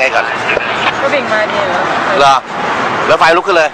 ไงก่อนก็บิ่งมาเนี่ยเหรอเหรอแล้วไฟลุกขึ้นเลย